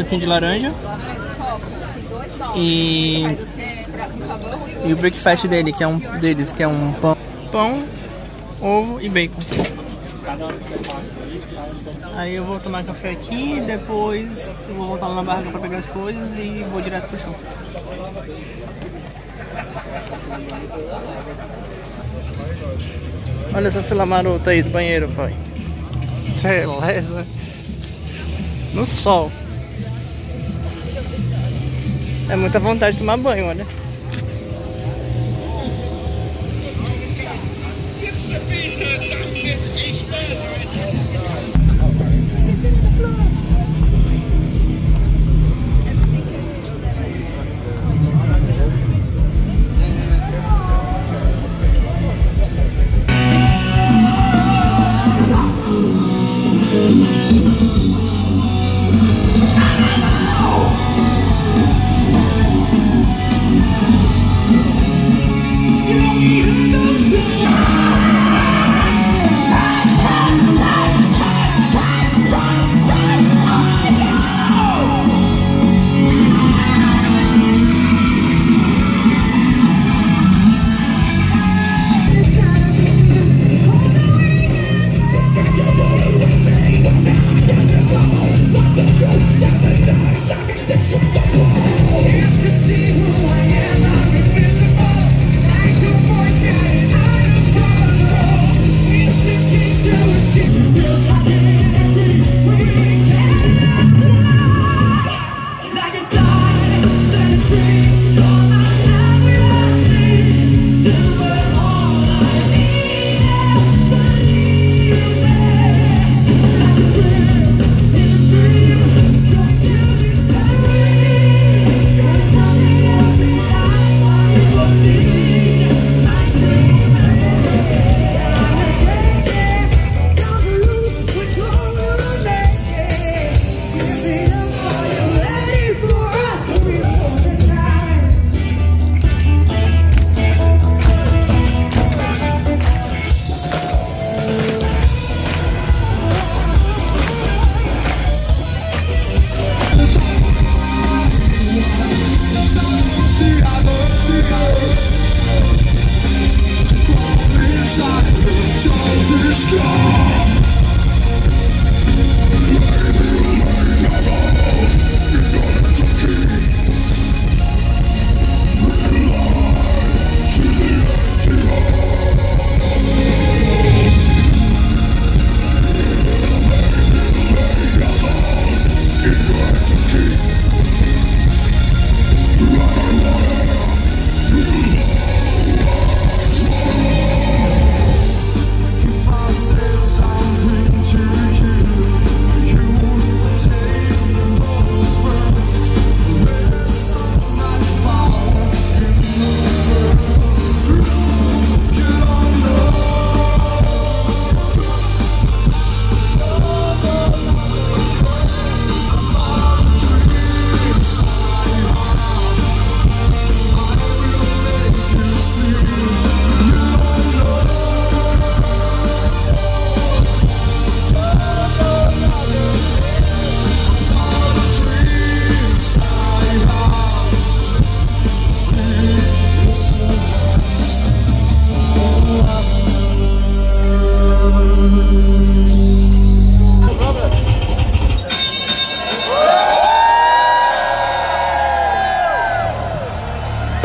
Suquinho de laranja. E, e o breakfast dele, que é um deles, que é um pão, pão ovo e bacon. Aí eu vou tomar café aqui, depois eu vou voltar lá na barraca pra pegar as coisas e vou direto pro show. Olha essa fila marota aí do banheiro, pai. Beleza. No sol. É muita vontade de tomar banho, olha.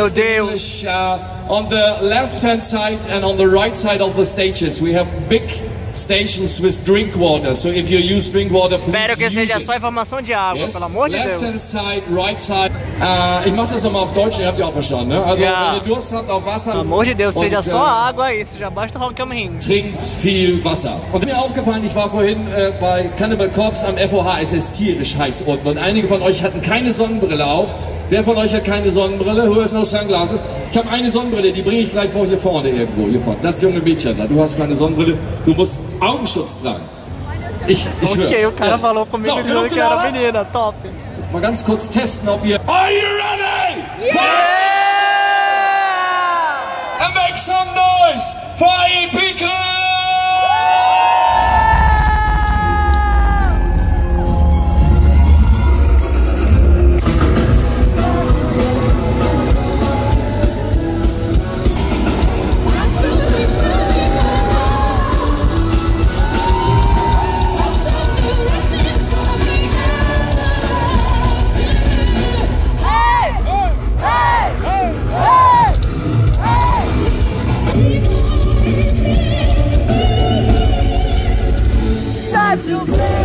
Meu Deus. Uh, on the left hand side and on the right side of the stages, we have big stations with drink water. So if you use drink water, please Espero que use seja it. só informação de água, Yes. pelo amor de Left hand Deus. side, right side. Äh, ich mache das nochmal auf Deutsch, ihr habt ja auch verstanden. Ne? Also Ja. wenn ihr Durst habt auf Wasser, Pelo amor de Deus, und, seja äh, só água, isso já basta am Ring. trinkt viel Wasser. Und mir aufgefallen, ich war vorhin äh, bei Cannibal Corpse am FOH, es ist tierisch heiß unten und einige von euch hatten keine Sonnenbrille auf. Wer von euch hat keine Sonnenbrille? Who has no sunglasses? Ich habe eine Sonnenbrille, die bringe ich gleich vor hier vorne irgendwo. Hier vorne. Das junge Mädchen da. Du hast keine Sonnenbrille, du musst Augenschutz tragen. Ich, ich Ok, schwör's. o cara Ja. falou comigo So, genug gelabert? Mal ganz kurz testen, ob ihr... Are you ready? And make some noise for EP Crew! rádio.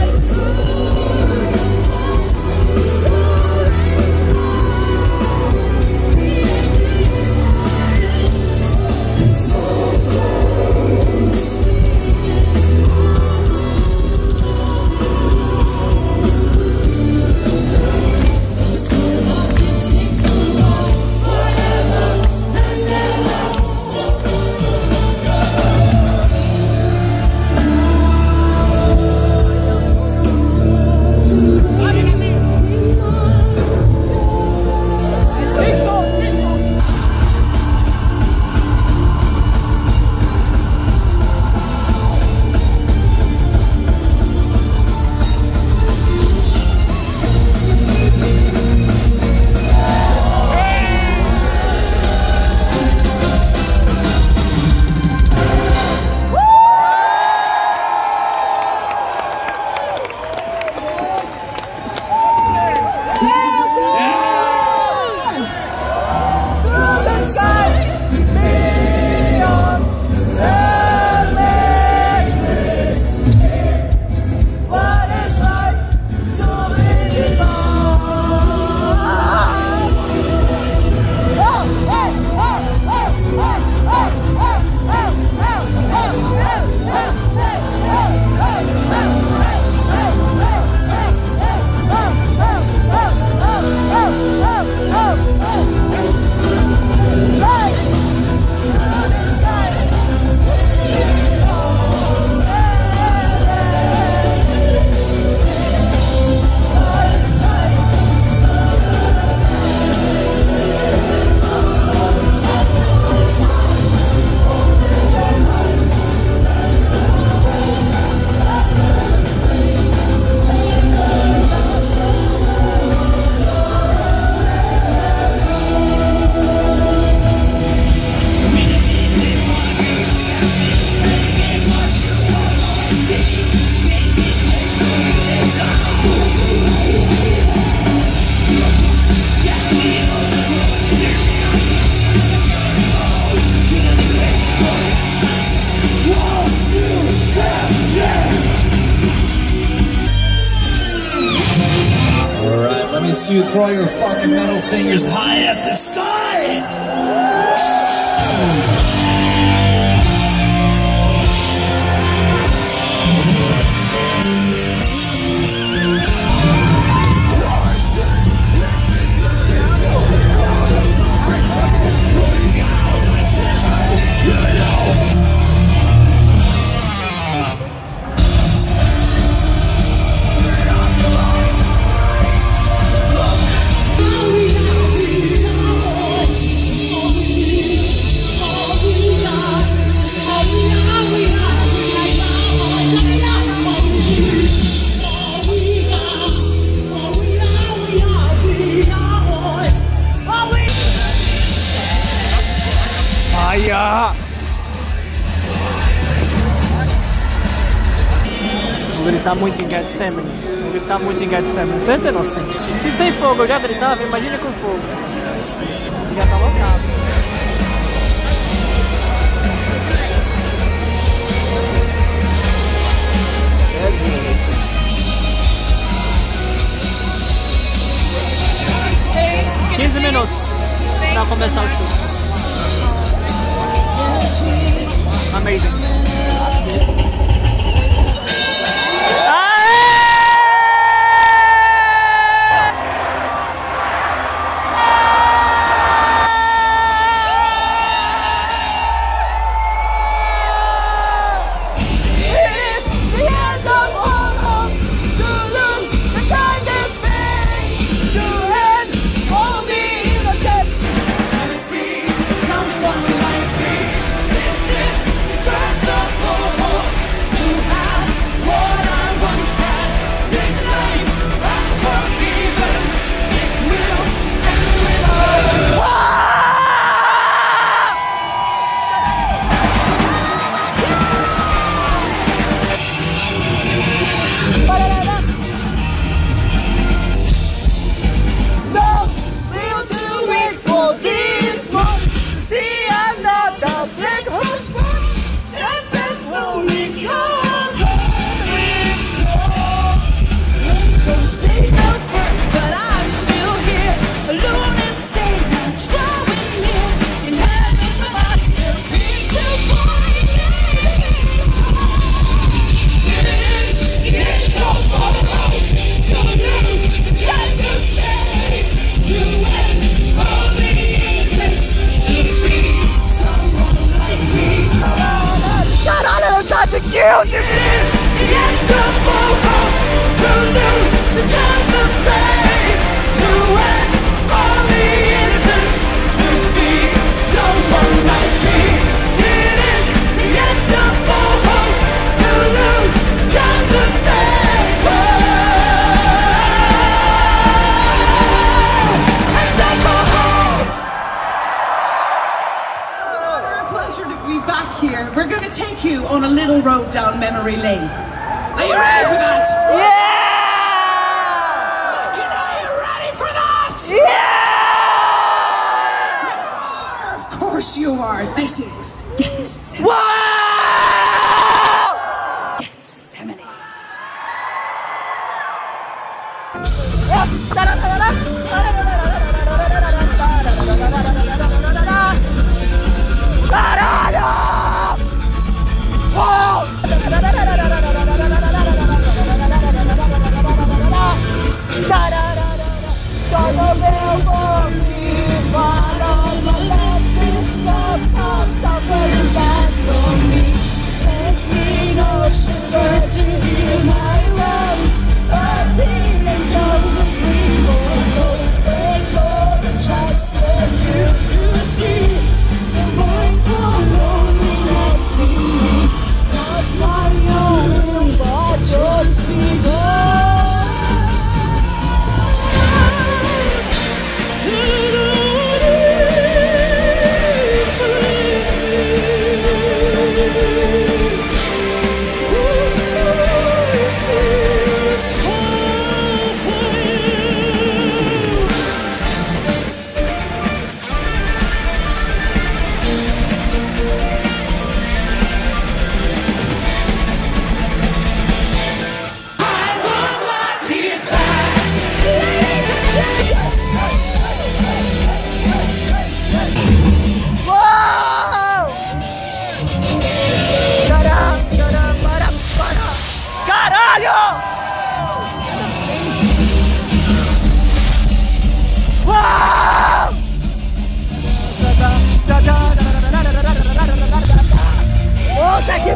At the sky! Muito em Getsemane. Vou gritar muito em Getsemane. Você não tem. Se sem fogo eu já gritava, imagina com fogo. Já tá lotado. Quinze minutos pra começar o show. On a little road down memory lane. Are you ready for that? Yeah! Fucking are you ready for that? Yeah! Are, Of course you are. This is Gethsemane. Wow! Gethsemane. Caralho!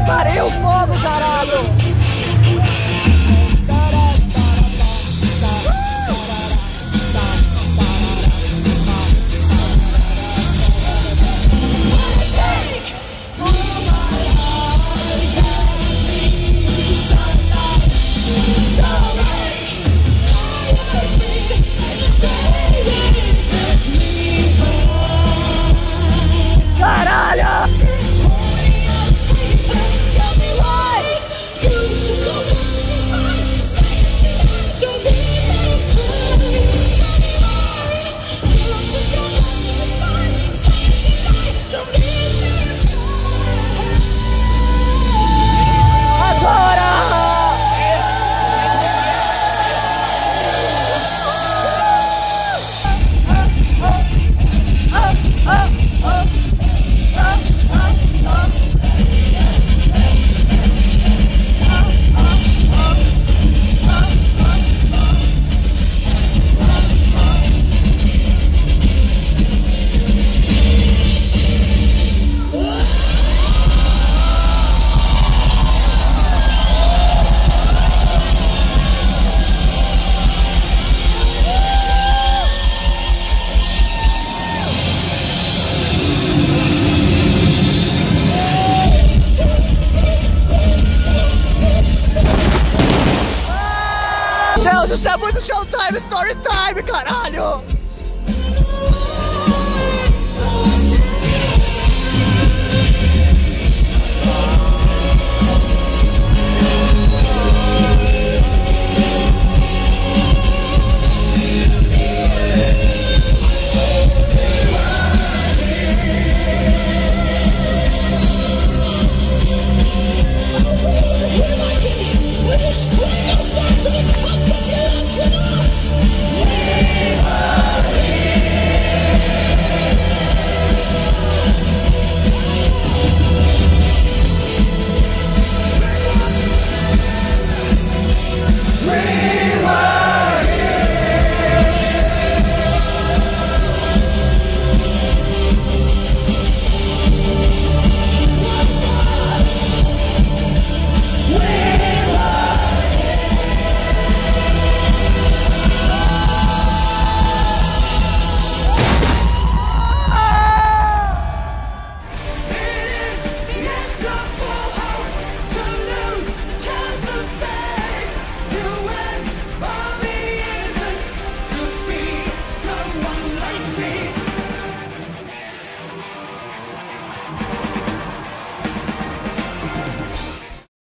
Que pariu, fogo, caralho! Showtime, story time, caralho!